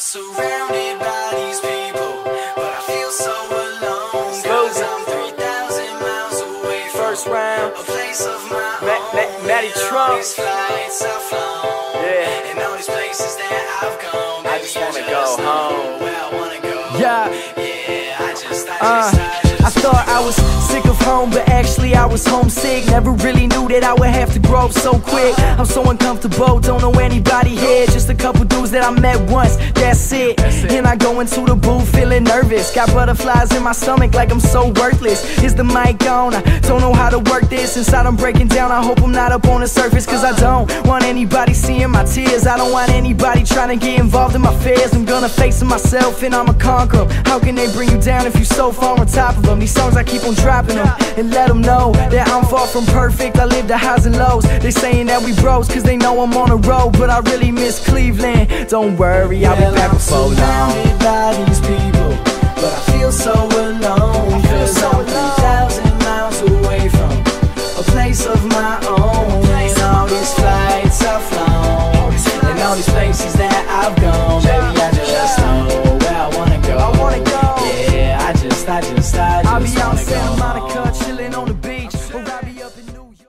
surrounded by these people, but I feel so alone. Cause I'm 3,000 miles away from First round. a place of my Ma- own. Ma- Matty Trump. these flights I've flown. Yeah. And all these places that I've gone. I just wanna go home. Where I wanna go. Yeah. Yeah, I just, I Uh, I just. I thought I was sick of home, but actually I was homesick. Never really knew that I would have to grow up so quick. I'm so uncomfortable, don't know anybody here. Just a couple dudes that I met once, that's it. And I go into the booth feeling nervous. Got butterflies in my stomach like I'm so worthless. Is the mic on? I don't know how to work this. Inside I'm breaking down, I hope I'm not up on the surface. Cause I don't want anybody seeing my tears. I don't want anybody trying to get involved in my fears. I'm gonna face them myself and I'ma conquer 'em. How can they bring you down if you so far on top of them? These songs I keep on dropping them and let them know that I'm Far from perfect, I live the highs and lows. They saying that we bros, cause they know I'm on the road, but I really miss Cleveland. Don't worry, I'll be back I'm before long. surrounded by these people, but I feel so alone. Feel so alone. Thousand miles away from a place of my own. And all these flights I've flown, and all these places that I've gone. Baby, I just know where I wanna go. I wanna go. Yeah, I just, I just, I just. I'll be out in Santa Monica, chilling on the